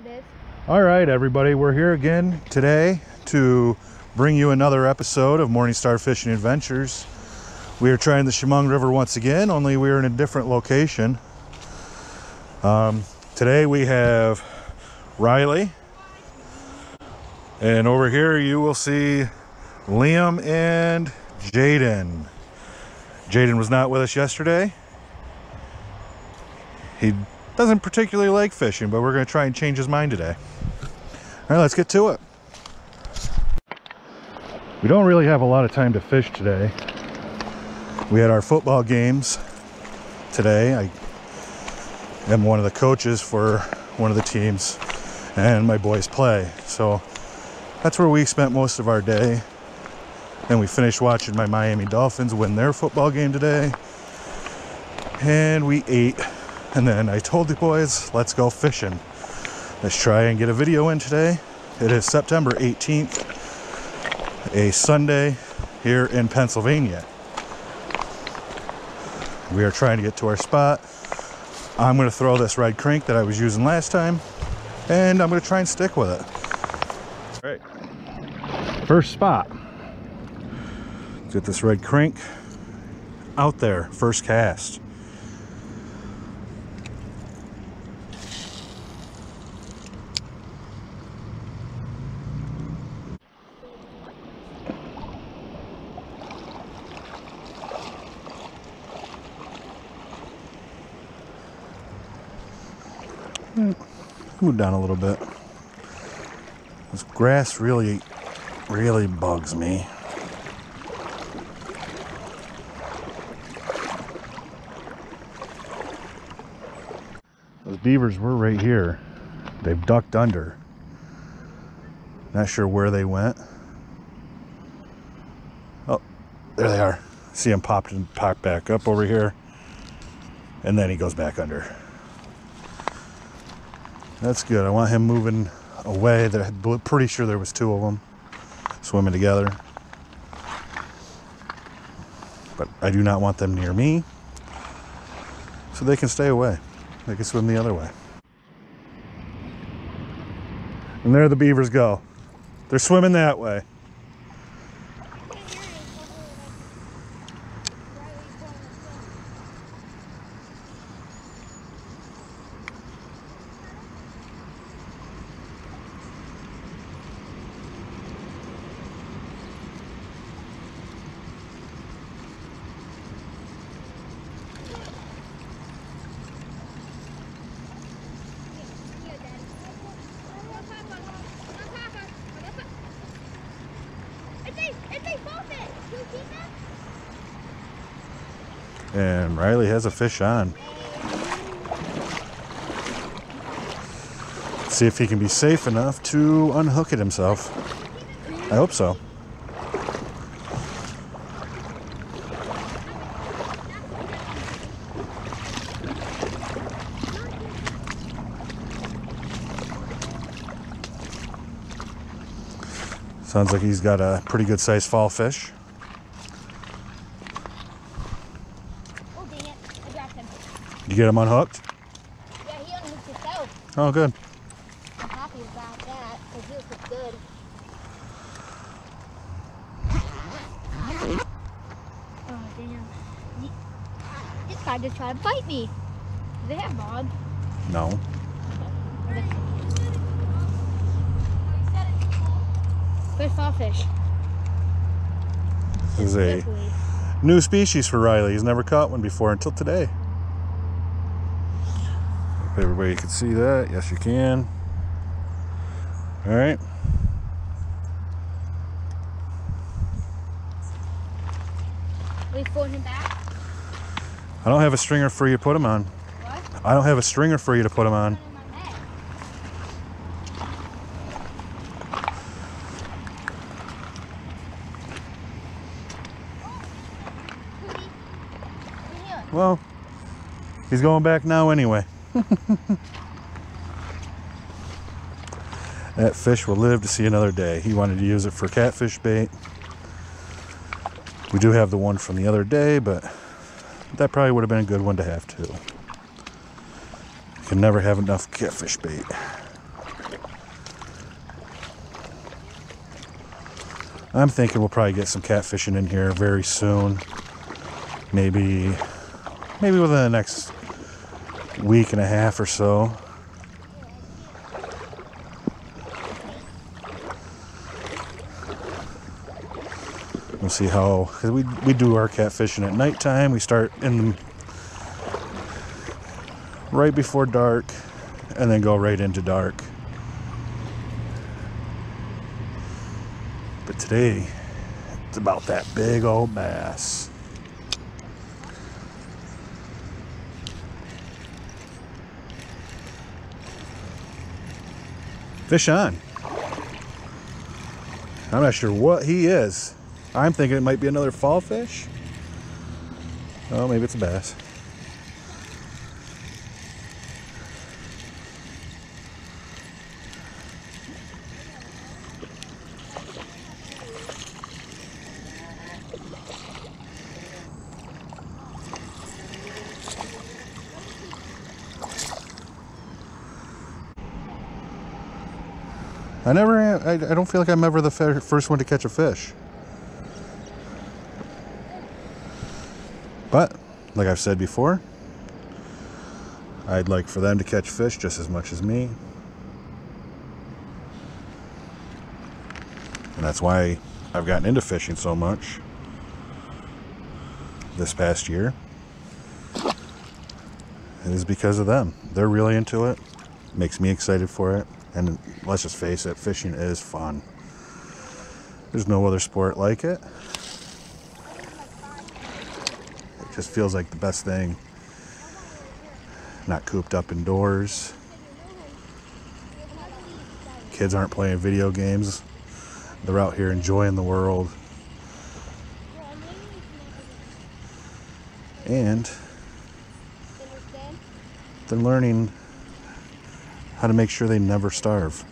It is. All right, everybody, we're here again today to bring you another episode of Morningstar Fishing Adventures. We are trying the Chemung River once again, only we're in a different location. Um, today we have Riley, and over here you will see Liam and Jaden. Jaden was not with us yesterday. He doesn't particularly like fishing, but we're going to try and change his mind today. All right, let's get to it. We don't really have a lot of time to fish today. We had our football games today. I am one of the coaches for one of the teams, and my boys play. So that's where we spent most of our day. Then we finished watching my Miami Dolphins win their football game today. And we ate. And then I told the boys, let's go fishing. Let's try and get a video in today. It is September 18th, a Sunday here in Pennsylvania. We are trying to get to our spot. I'm going to throw this red crank that I was using last time, and I'm going to try and stick with it. All right. First spot. Get this red crank out there, first cast. Move down a little bit. This grass really, really bugs me. Those beavers were right here. They've ducked under. Not sure where they went. Oh, there they are. See him popped and pop back up over here. And then he goes back under. That's good. I want him moving away. I'm pretty sure there was two of them swimming together. But I do not want them near me. So they can stay away. They can swim the other way. And there the beavers go. They're swimming that way. And Riley has a fish on. See if he can be safe enough to unhook it himself. I hope so. Sounds like he's got a pretty good sized fall fish. Oh, dang it. I dropped him. You get him unhooked? Yeah, he unhooked himself. Oh, good. I'm happy about that because he looks good. Oh, damn. This guy just tried to bite me. Do they have rods? No. First fallfish. This is a new species for Riley. He's never caught one before until today. Hope everybody can see that. Yes, you can. All right. Are we throwing him back? I don't have a stringer for you to put him on. What? I don't have a stringer for you to put him on. He's going back now anyway. that fish will live to see another day. He wanted to use it for catfish bait. We do have the one from the other day, but that probably would have been a good one to have too. You can never have enough catfish bait. I'm thinking we'll probably get some catfishing in here very soon. Maybe, maybe within the next week and a half or so. We'll see how, cause we, we do our catfishing at nighttime. We start in the, right before dark and then go right into dark. But today, it's about that big old bass. Fish on. I'm not sure what he is. I'm thinking it might be another fall fish. Oh, maybe it's a bass. I never, I, I don't feel like I'm ever the first one to catch a fish. But, like I've said before, I'd like for them to catch fish just as much as me. And that's why I've gotten into fishing so much this past year. It is because of them. They're really into it. Makes me excited for it. And let's just face it, fishing is fun. There's no other sport like it. It just feels like the best thing. Not cooped up indoors. Kids aren't playing video games. They're out here enjoying the world. And they're learning how to make sure they never starve.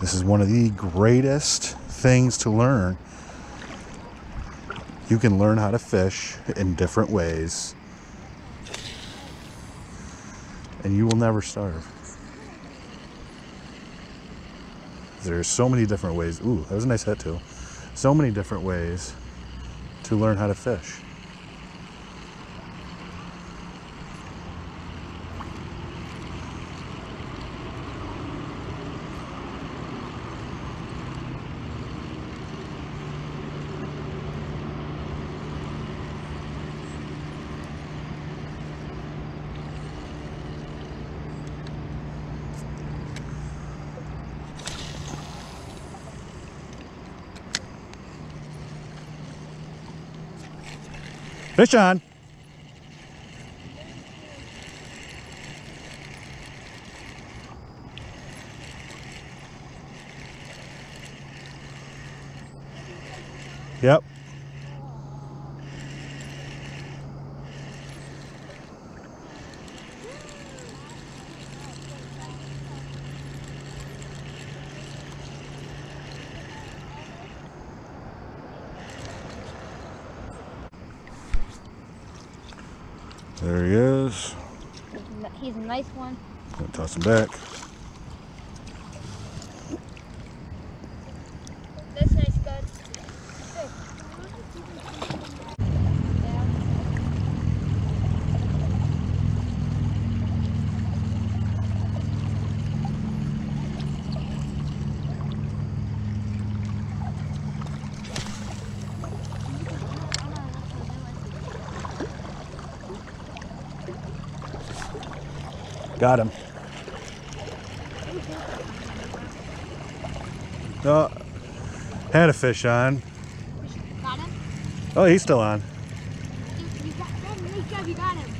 This is one of the greatest things to learn. You can learn how to fish in different ways, and you will never starve. There's so many different ways. Ooh, that was a nice hit too. So many different ways to learn how to fish. Fish on. Yep. There he is. He's a nice one. Toss him back. That's nice, good. Yeah. Got him. Oh, had a fish on. Oh, he's still on. Got him. Job, you got him.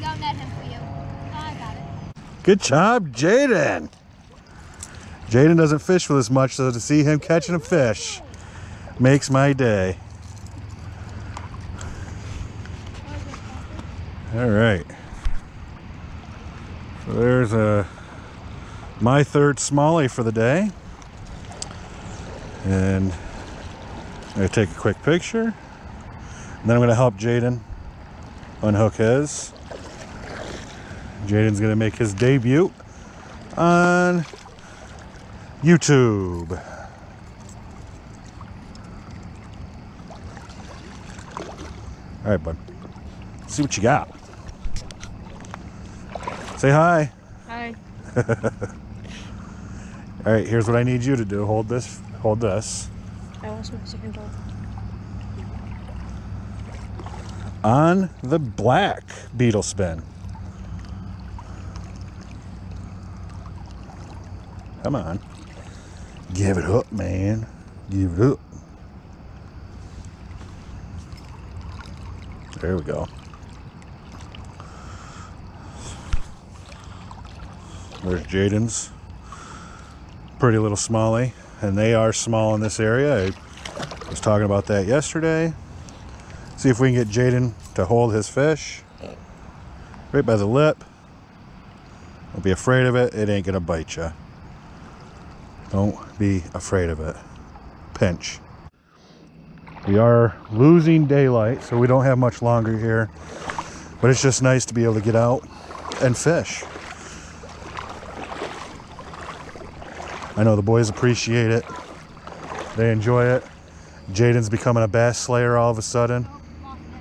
Go net him for you. Oh, I got it. Good job, Jaden. Jaden doesn't fish with us much, so to see him catching a fish makes my day. All right. So there's a my third smallie for the day. And I'm gonna take a quick picture. And then I'm gonna help Jaden unhook his. Jaden's gonna make his debut on YouTube. All right, bud. Let's see what you got. Say hi. Hi. All right, here's what I need you to do. Hold this. Hold this. I lost my second ball. On the black beetle spin. Come on. Give it up, man. Give it up. There we go. There's Jaden's pretty little smallie, and they are small in this area. I was talking about that yesterday. See if we can get Jaden to hold his fish right by the lip. Don't be afraid of it. It ain't gonna bite you. Don't be afraid of it. Pinch. We are losing daylight, so we don't have much longer here. But it's just nice to be able to get out and fish. I know the boys appreciate it. They enjoy it. Jaden's becoming a bass slayer all of a sudden.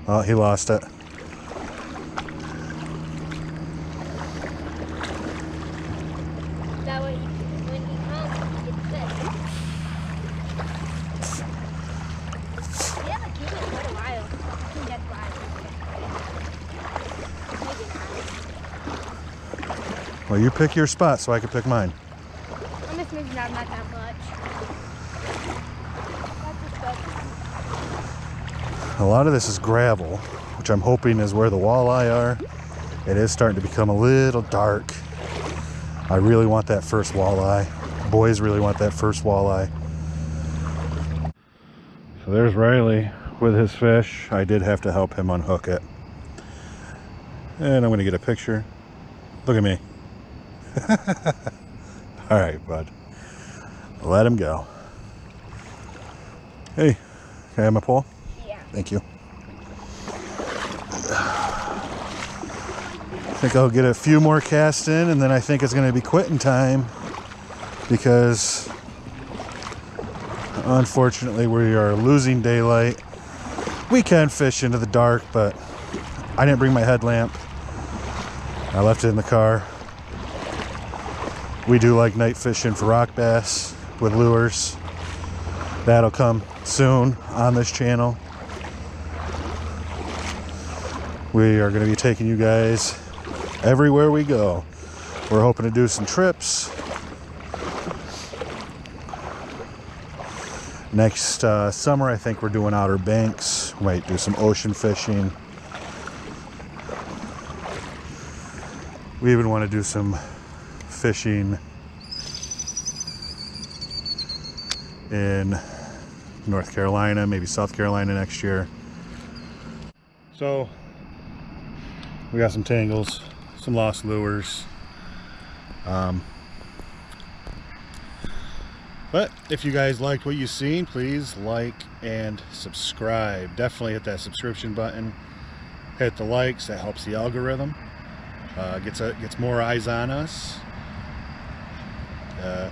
Oh, he lost it. That way, when he comes, he gets fish. He hasn't came in quite a while. I think that's why. Maybe not. Well, you pick your spot so I can pick mine. Not, that much. A lot of this is gravel, which I'm hoping is where the walleye are. It is starting to become a little dark. I really want that first walleye. Boys really want that first walleye. So there's Riley with his fish. I did have to help him unhook it. And I'm going to get a picture. Look at me. All right, bud. Let him go. Hey, can I have my pole? Yeah. Thank you. I think I'll get a few more casts in and then I think it's going to be quitting time because unfortunately we are losing daylight. We can fish into the dark, but I didn't bring my headlamp. I left it in the car. We do like night fishing for rock bass with lures. That'll come soon on this channel. We are going to be taking you guys everywhere we go. We're hoping to do some trips. Next uh, summer, I think we're doing Outer Banks. We might do some ocean fishing. We even want to do some fishing in North Carolina, maybe South Carolina next year. So we got some tangles, some lost lures. Um, but if you guys liked what you've seen, please like and subscribe. Definitely hit that subscription button. Hit the likes, that helps the algorithm. Uh, gets a, gets more eyes on us. Uh,